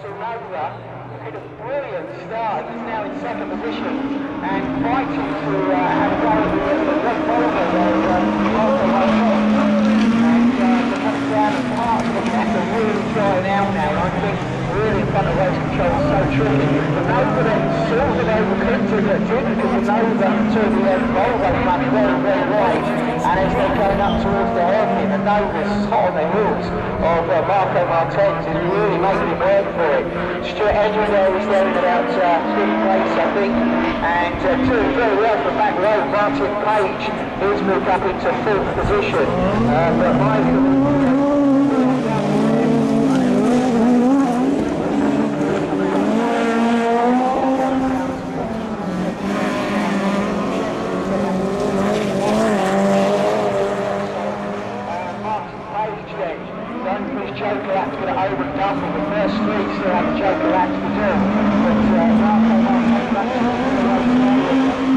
The Nova. Did a brilliant start. He's now in second position and fighting to uh, have a go at the, the Red Volvo there. Uh, after one shot. And uh, the coming down and parts of the track are really drying out now. And I think really in front of race control so tricky. The Nova then sort of overcooked it, but didn't because the Nova to the uh, Volvo ran very, very wide. And as they're going up towards the the Nova's hot on the heels of uh, Marco Martens is really making it work for it. Stuart there is there in about uh, fifth place, I think. And uh, doing very well from back row, Martin Page, he's moved up into fourth position. Uh, but Michael... Joker Act's going to over and done with the first three still have the Joker Act to do. But uh, Marco Marquez back to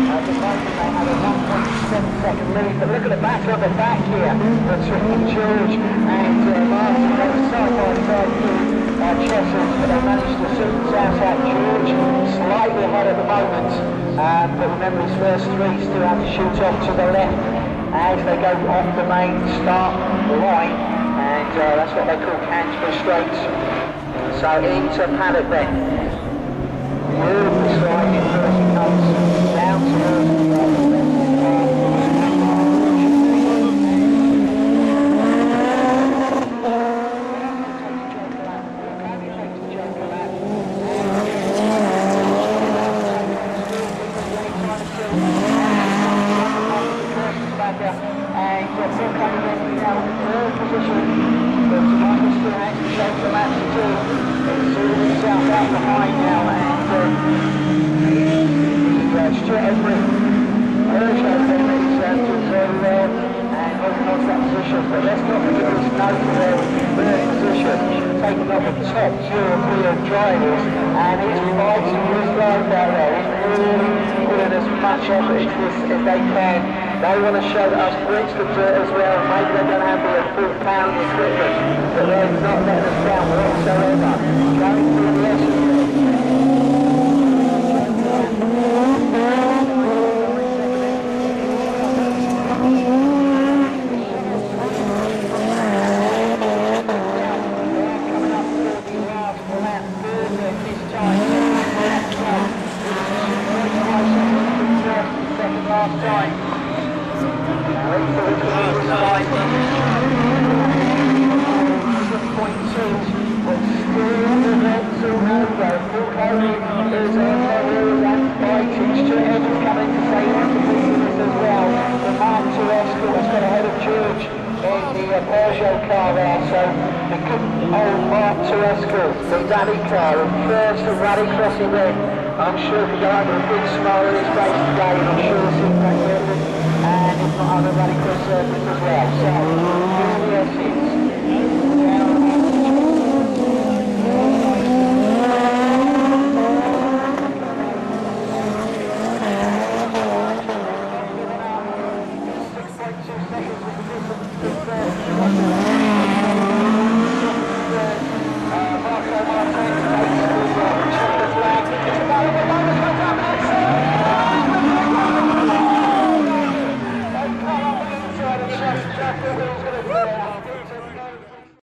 At the moment they have a 1.7 second lead. But look at the battle of the back here between George and uh, Martin. They were side by side through uh, Chessons, but they managed to suit south out George slightly ahead at the moment. Um, but remember his first three still have to shoot off to the left as they go off the main start line and uh, that's what they call Canterbury Straights. So into paddock down to the and gets in coming in now third position. But Michael still has to shake the match too. It's sorting himself out behind now and uh, the uh, Stuart Edwin Peugeot team is uh, doing very well and holding on to that position. But let's not this note there in third position, taking off the top European drivers and he's fighting his life out there. He's really putting as much effort into this as they can. They want to show us Brits can do it as well. Maybe they don't have the full pound equipment, but they're not letting us down whatsoever. Peugeot car there, so the good old Mark Terescu, the rally car, and first the rally crossing in. I'm sure if you go under a big smile on his face today, I'm sure we'll see back there, and if not other rally cross circuits as well. So,